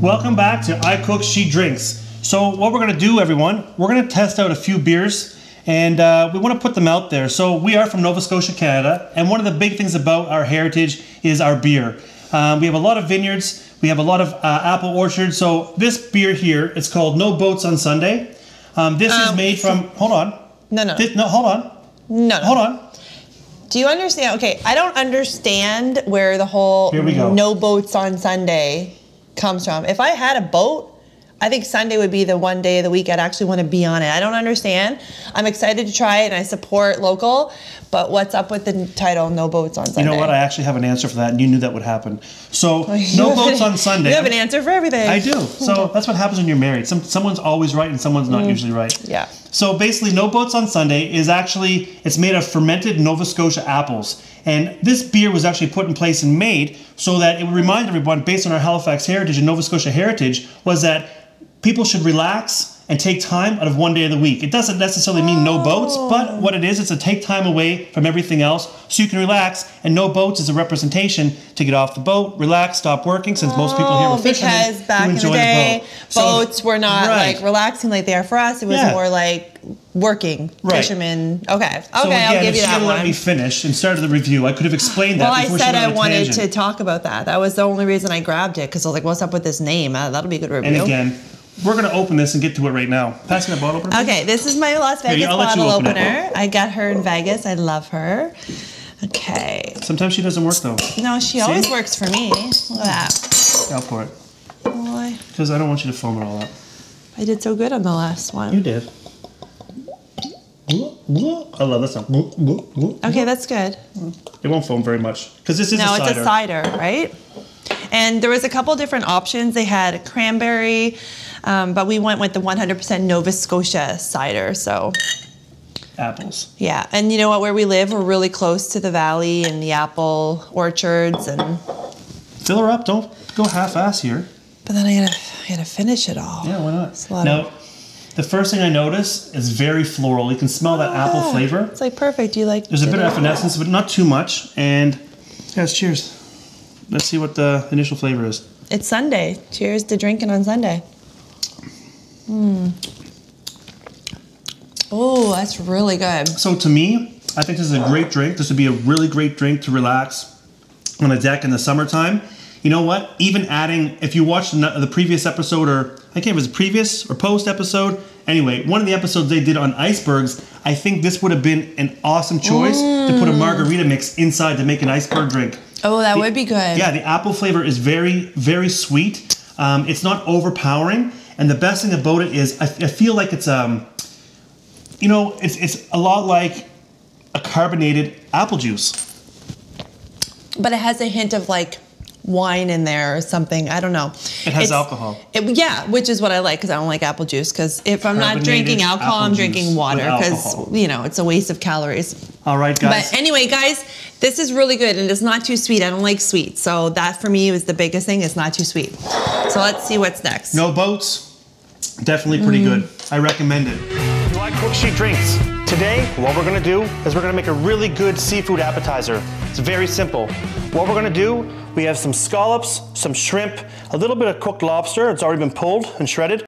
Welcome back to I Cook, She Drinks. So what we're gonna do, everyone, we're gonna test out a few beers and uh, we wanna put them out there. So we are from Nova Scotia, Canada, and one of the big things about our heritage is our beer. Um, we have a lot of vineyards, we have a lot of uh, apple orchards. So this beer here, it's called No Boats on Sunday. Um, this is Um, made from, hold on. No, no. This- no, hold on, No, no. hold on. Do you understand? Okay, I don't understand where the whole Here we go. no boats on Sunday comes from. If I had a boat, I think Sunday would be the one day of the week I'd actually want to be on it. I don't understand. I'm excited to try it and I support local, but what's up with the title No Boats on Sunday? You know what? I actually have an answer for that, and you knew that would happen. So, no boats an- on Sunday. You have an answer for everything. I do. So that's what happens when you're married. Some someone's always right and someone's not usually right. Mm. Yeah. So basically, no boats on Sunday is actually it's made of fermented Nova Scotia apples, and this beer was actually put in place and made so that it would remind everyone, based on our Halifax heritage and Nova Scotia heritage, was that people should relax and take time out of one day of the week. It doesn't necessarily mean no boats, but what it is, it's to take time away from everything else so you can relax. And no boats is a representation to get off the boat, relax, stop working. Since most people here Oh, were fishermen, because back in the day, boat. So- boats were not Right. like relaxing like they are for us. It was Yeah. more like working, Right. fishermen. Okay, okay, So again, I'll give you that had let one. me finish and start the review, I could have explained that Well, I before she said I a wanted to talk about that. That was the only reason I grabbed it because I was like, "What's up with this name? Uh, that'll be a good review." And again, we're gonna open this and get to it right now. Pass me that bottle opener. okay, this is my Las Vegas I'll let you bottle open it. opener. I got her in Vegas. I love her. Okay. Sometimes she doesn't work though. No, she always works for me. Look at that. I'll pour it Why? because I don't want you to foam it all up. I did so good on the last one. You did. I love this one. Okay, that's good. It won't foam very much because this is No, a it's a cider, right? And there was a couple different options. They had cranberry, um, but we went with the 100% Nova Scotia cider. So Apples. yeah, and you know what? Where we live, we're really close to the valley and the apple orchards, and Fill her up. Don't go half-ass here. but then I gotta, I gotta finish it all. Yeah, why not? It's a lot now, of- the first thing I notice is very floral. You can smell that apple Ah, flavor. It's like perfect. Do you like? There's a bit of effervescence, but not too much. And yes, cheers. Let's see what the initial flavor is. It's Sunday. Cheers to drinking on Sunday. Mm. Oh, that's really good. So to me, I think this is a great drink. This would be a really great drink to relax on a deck in the summertime. You know what? Even adding, if you watched the previous episode, or I can't remember it was previous or post episode. Anyway, one of the episodes they did on icebergs, I think this would have been an awesome choice to put a margarita mix inside to make an iceberg drink. Oh, that The- would be good. Yeah, the apple flavor is very, very sweet. Um, it's not overpowering, and the best thing about it is I, I feel like it's um, you know, it's it's a lot like a carbonated apple juice. but it has a hint of like wine in there or something. I don't know. It has It's- alcohol. It, yeah, which is what I like because I don't like apple juice. Because if I'm not drinking alcohol, I'm drinking water because you know it's a waste of calories. All right, guys. But anyway, guys, this is really good and it's not too sweet. I don't like sweet, so that for me was the biggest thing. It's not too sweet. So let's see what's next. no boats, definitely pretty good. I recommend it. Do I cook she drinks? Today, what we're gonna do is we're gonna make a really good seafood appetizer. It's very simple. What we're gonna do, we have some scallops, some shrimp, a little bit of cooked lobster. It's already been pulled and shredded.